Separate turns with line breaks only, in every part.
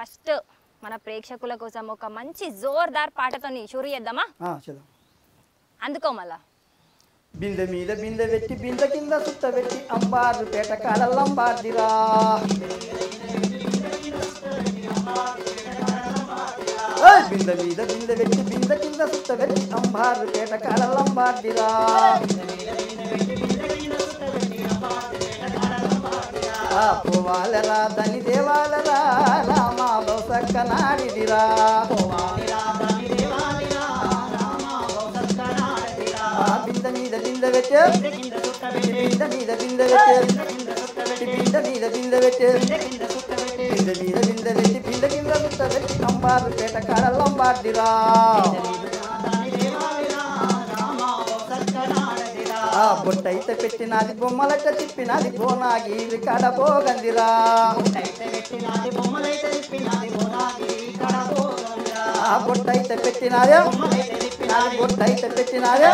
First మన ప్రేక్షకుల కోసం ఒక మంచి జోర్దార్ పాటతోని షురు చేద్దామా?
చేద్దాం.
అందుకో మళ్ళా.
బిందె మీద బిందె పెట్టి బిందె కింద సుత్త పెట్టి అంబారు పేట కాలంబార్దిరా బిందె మీద బిందె పెట్టి బిందె కింద సుత్త పెట్టి అంబారు పేట కాలంబార్దిరా పోవాలరా దని దేవాలరా రామాలో సక్కనాడిదిరా. ఆ బిందె మీద బిందె పెట్టే బిందె మీద బిందె పెట్టే బిందె మీద బిందె పెట్టే బిందె మీద బిందె పెట్టి బిందె కింద సుత్త పెట్టి అంబారు పేట కాడ లంబాడిరా బొట్టయితే పెట్టినది బొమ్మలట తిప్పినది బోనాగి. కాడ పోగందిరా. ఆ బొట్టయితే పెట్టినాదే. నాది బొట్టయితే పెట్టినాదే.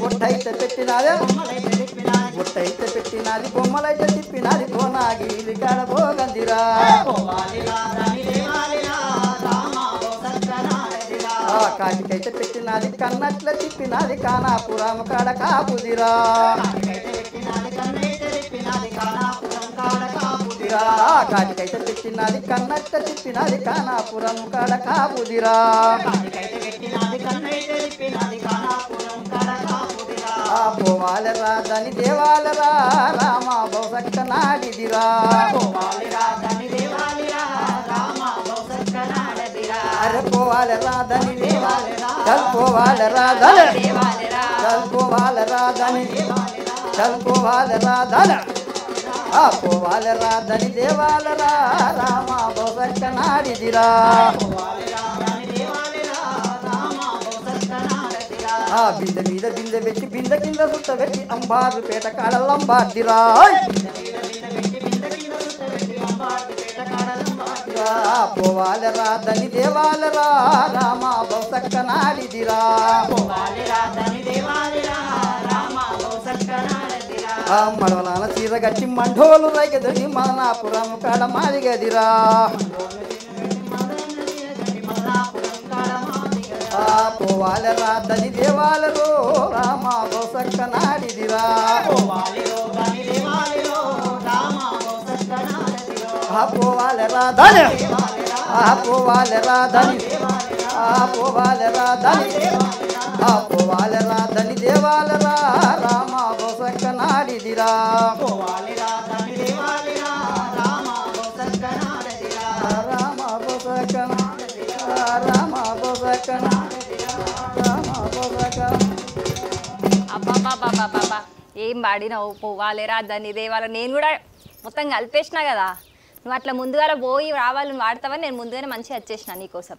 బొట్టయితే పెట్టినాదే. బొట్టయితే పెట్టినది బొమ్మలైతే తిప్పినది బోనాగి. కాడ కాటికైతే పెట్టినది కన్నట్ల తిప్పినది కానాపురం కాడ కాపుదిరా. కాటికైతే పెట్టినది కన్నట్ల తిప్పినది కానాపురం కాడ కాపుదిరా. ఆ పోవాలరా దాని దేవాలరా రామ నాడిదిరా. అరే పోవాలరా దాని దేవాలరా చల్ పోవాలరా దాని చల్ పోవాలరా దాని చల్ పోవాలరా దాని ఆ పోవాలరా దాని దేవాలరా. రామ బౌసక్క ఆ బిందె మీద బిందె పెట్టి బిందె కింద సుట్ట పెట్టి అంబారు పేట కాడలంబార్దిరా. ఆ పోవాలరా దని దేవాలరా రామ బౌసక్క నాడిదిరా మడవలాన చీర గట్టి మండోలు రైగదని మదనాపురం కాడ మాదిగదిరా. పోవాలరా దని దేవాలరో రామ బౌసక్క నాడిదిరా ఆ పోవాలరా దని ఆ పోవాలరా దని ఆ పోవాలరా దని ఆ పోవాలరా దని దేవాలరా రామ బౌసక్క నాడిదిరా రామ బౌసక్క రామ బౌసక్క రామ బౌసక్క
ఏం పాడినావు పోవాలేరా దాన్ని దేవాల. నేను కూడా మొత్తం కలిపేసిన కదా. నువ్వు అట్లా ముందుగా పోయి రావాలి వాడతావని నేను ముందుగానే మంచిగా వచ్చేసిన నీకోసం.